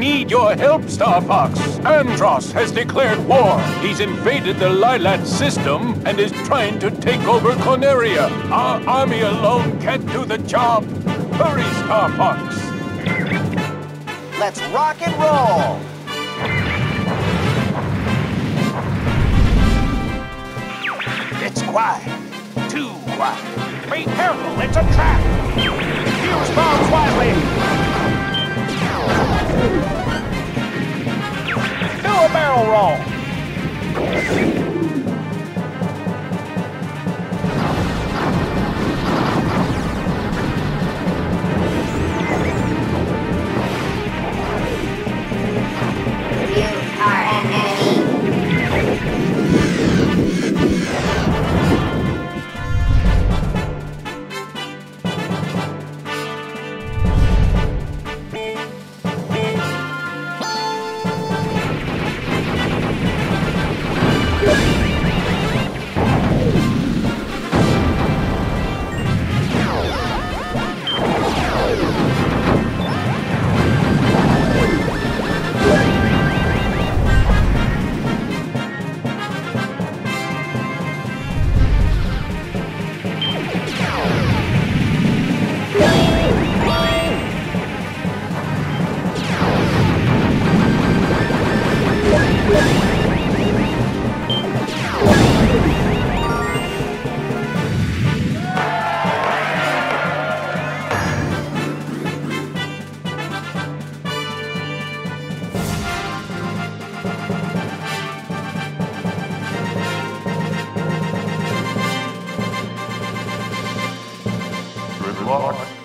We need your help, Star Fox. Andross has declared war. He's invaded the Lylat system and is trying to take over Corneria. Our army alone can't do the job. Hurry, Starfox. Let's rock and roll! It's quiet. Too quiet. Be careful, it's a trap. Use my God.